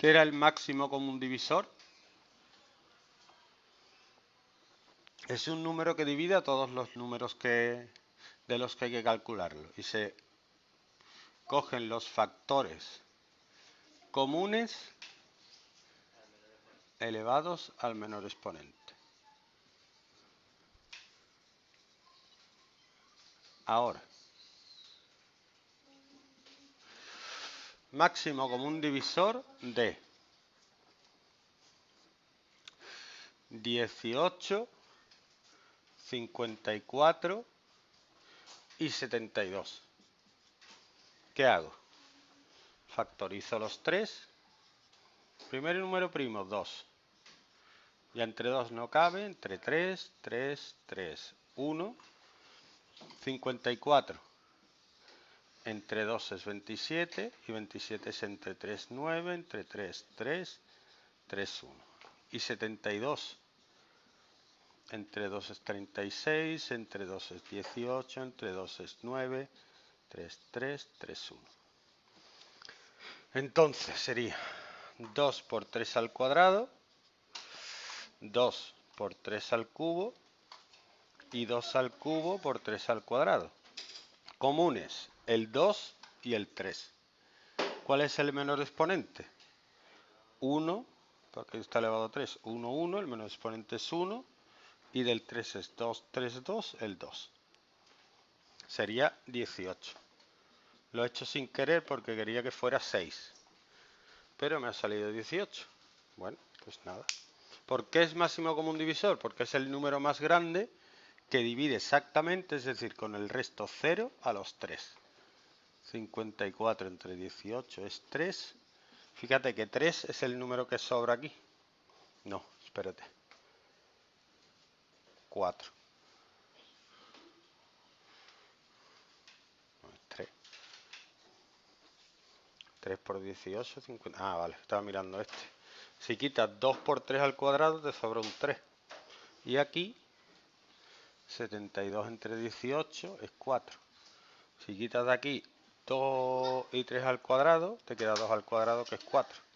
¿Qué era el máximo común divisor? Es un número que divide a todos los números que, de los que hay que calcularlo. Y se cogen los factores comunes elevados al menor exponente. Ahora, máximo común divisor de 18, 54 y 72. ¿Qué hago? Factorizo los tres. Primer número primo, 2. Ya entre 2 no cabe, entre 3, 3, 3, 1, 54. Entre 2 es 27 y 27 es entre 3, 9, entre 3, 3, 3, 1. Y 72 entre 2 es 36, entre 2 es 18, entre 2 es 9, 3, 3, 3, 1. Entonces sería 2 por 3 al cuadrado, 2 por 3 al cubo y 2 al cubo por 3 al cuadrado. Comunes, el 2 y el 3. ¿Cuál es el menor exponente? 1, porque está elevado a 3, 1, 1, el menor exponente es 1 y del 3 es 2, 3, 2, el 2. Sería 18. Lo he hecho sin querer porque quería que fuera 6. Pero me ha salido 18. Bueno, pues nada. ¿Por qué es máximo común divisor? Porque es el número más grande que divide exactamente, es decir, con el resto 0 a los 3. 54 entre 18 es 3. Fíjate que 3 es el número que sobra aquí. No, espérate. 4. 3. 3 por 18, 50. Ah, vale, estaba mirando este. Si quitas 2 por 3 al cuadrado, te sobra un 3. Y aquí, 72 entre 18 es 4. Si quitas de aquí 2 y 3 al cuadrado, te queda 2 al cuadrado, que es 4.